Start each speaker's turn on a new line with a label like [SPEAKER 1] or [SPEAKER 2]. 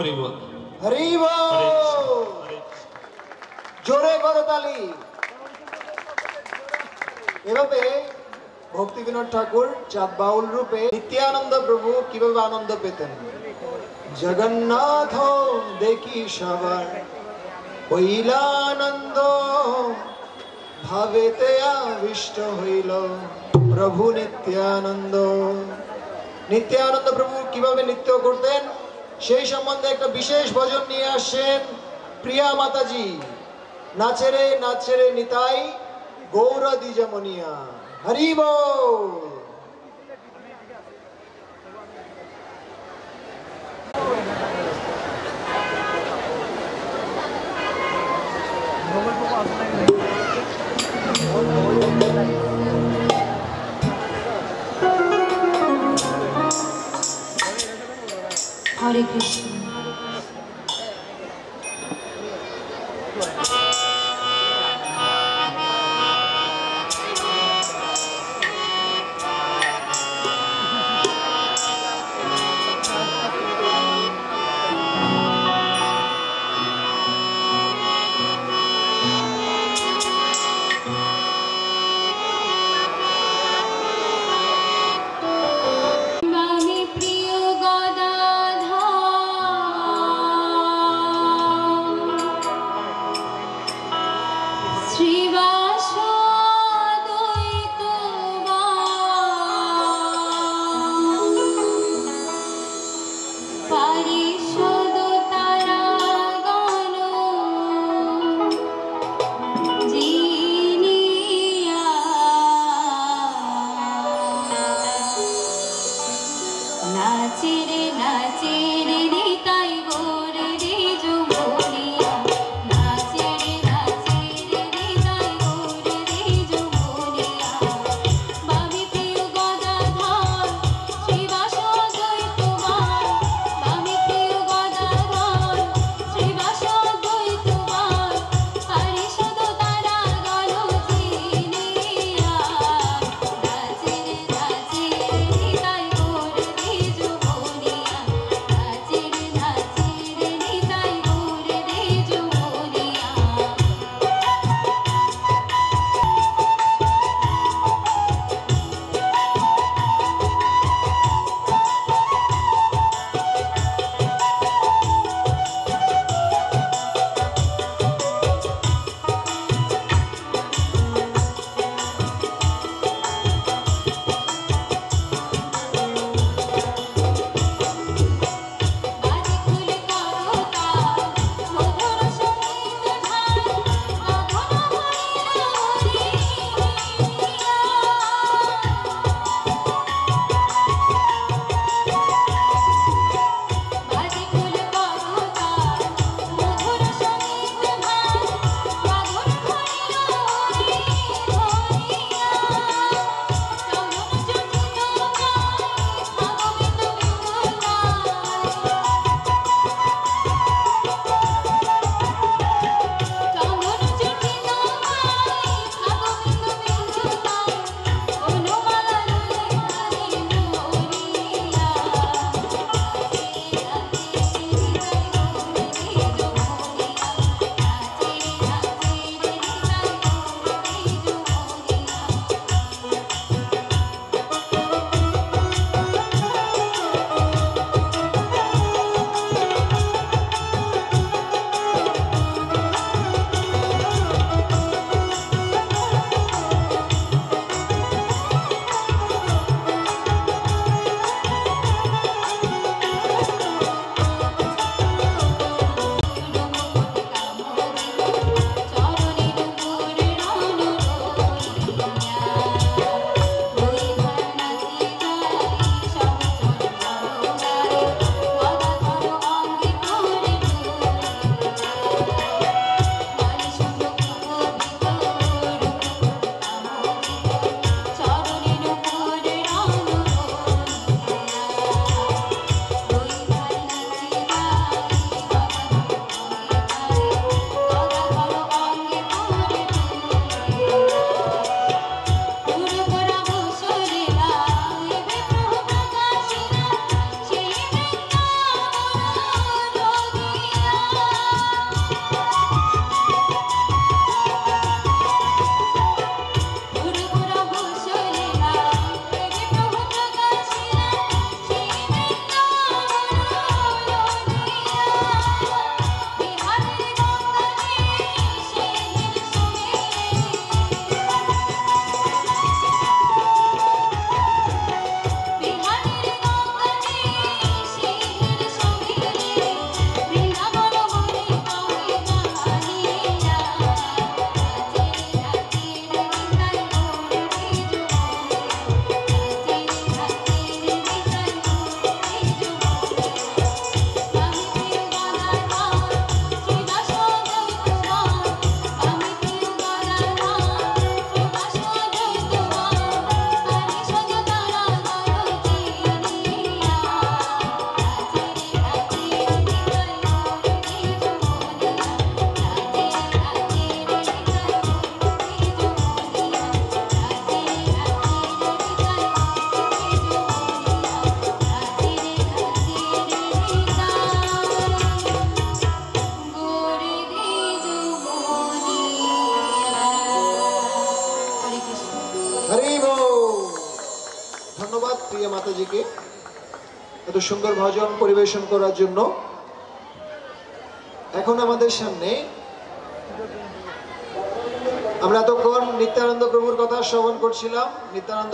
[SPEAKER 1] হরি বল
[SPEAKER 2] হরি জোরে এভাবে ভক্তি বিনোদ ঠাকুর চাঁদ বাউল রূপে নিত্যানন্দ প্রভু কীভাবে আনন্দ পেতেন? জগন্নাথ দেখি সবার হইলানন্দ ভাবেতে আবিষ্ট হইল প্রভু নিত্যানন্দ। নিত্যানন্দ প্রভু কীভাবে নৃত্য করতেন? সেই সম্বন্ধে একটা বিশেষ ভজন নিয়ে আসছেন প্রিয়া মাতাজি। নাচেরে নাচেরে নিতাই গৌর দ্বিজমনিয়া। হরি বল।
[SPEAKER 3] হরে Hare
[SPEAKER 2] Krishna. এত সুন্দর ভজন পরিবেশন করার জন্য। এখন আমাদের সামনে আমরা এতক্ষণ নিত্যানন্দ প্রভুর কথা শ্রবণ করছিলাম। নিত্যানন্দ